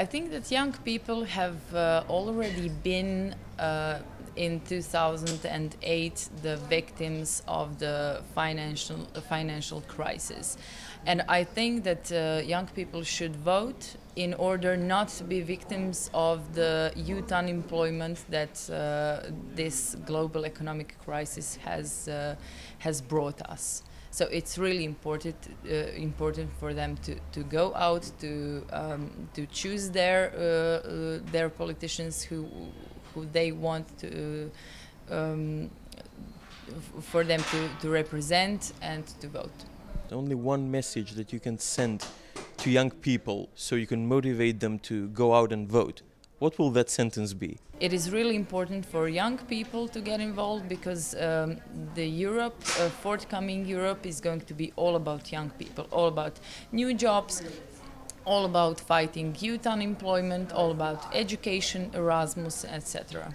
I think that young people have uh, already been uh, in 2008 the victims of the financial financial crisis, and I think that uh, young people should vote in order not to be victims of the youth unemployment that uh, this global economic crisis has uh, has brought us. So it's really important uh, important for them to, to go out to um, to choose their uh, uh, their politicians who who they want to um, for them to, to represent and to vote. Only one message that you can send to young people so you can motivate them to go out and vote. What will that sentence be? It is really important for young people to get involved because um, the Europe, uh, forthcoming Europe, is going to be all about young people, all about new jobs, all about fighting youth unemployment, all about education, Erasmus, etc.